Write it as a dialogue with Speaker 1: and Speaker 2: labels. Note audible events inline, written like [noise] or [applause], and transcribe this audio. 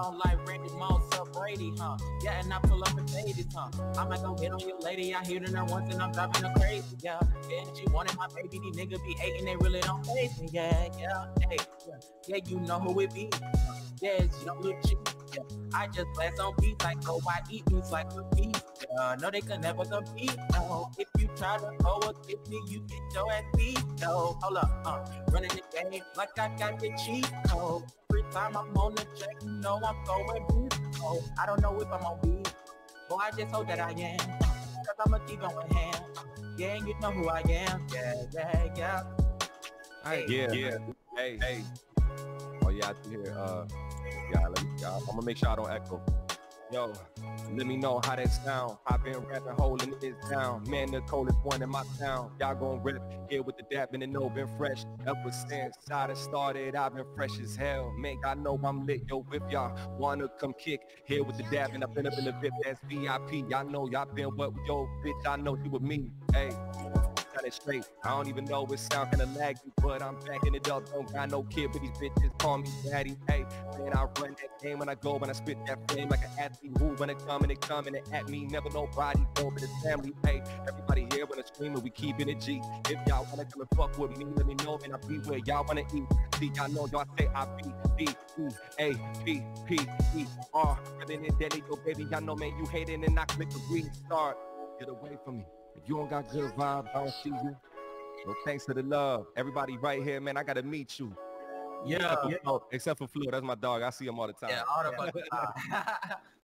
Speaker 1: on like Randy Moss up Brady, huh? Yeah, and I pull up in faded, huh? I might go hit on your lady, I hit her once and I'm driving her crazy, yeah. And she wanted my baby, these niggas be hating, they really don't face me, yeah, yeah, hey, yeah, yeah, you know who it be. Yeah, it's young little chick. Yeah. I just blast on beats like oh I eat meats like a beef. Uh, no, they can never compete. No, if you try to go against me, you get your ass beat. No, hold up, uh, running the game like I got the cheat code. Every time I'm on the check, you know I'm going beast. Oh, I don't know if I'm on beat. Boy, I just hope that I am. Cause I'm a thief on hand. Yeah, you know who I am. Yeah, yeah, yeah.
Speaker 2: Hey, yeah, yeah. Hey, hey. Oh yeah, I hear. Uh, yeah, let me, I'm gonna make sure I don't echo. Yo, let me know how that sound. I've been rapping holding this down. Man, the coldest one in my town. Y'all gon' rip here with the dap and the no been fresh. Ever since I done started, I've been fresh as hell. Man, I know I'm lit. Yo, if y'all wanna come kick here with the dap and I've been up in the VIP, that's VIP. Y'all know y'all been what yo, bitch, I know you with me. Hey it straight. I don't even know it sound kinda laggy, but I'm backing it up. Don't got no kid, but these bitches call me daddy. Hey, man, I run that game when I go, when I spit that flame like an athlete. Who when it come and it coming and it at me, never nobody over the family. Hey, everybody here when it's screaming, we keeping it G. If y'all wanna come and fuck with me, let me know, and I'll be where y'all wanna eat. See, y'all know y'all say I be B E A P P E R. Living in Delhi, yo, baby, y'all know, man, you hating and I click the green start. Get away from me. If you don't got good vibes, I don't see you. Well, thanks for the love. Everybody right here, man, I gotta meet you.
Speaker 1: Yeah.
Speaker 2: Except for, except for Flu, that's my dog. I see him all the time.
Speaker 1: Yeah, all the fucking time. [laughs]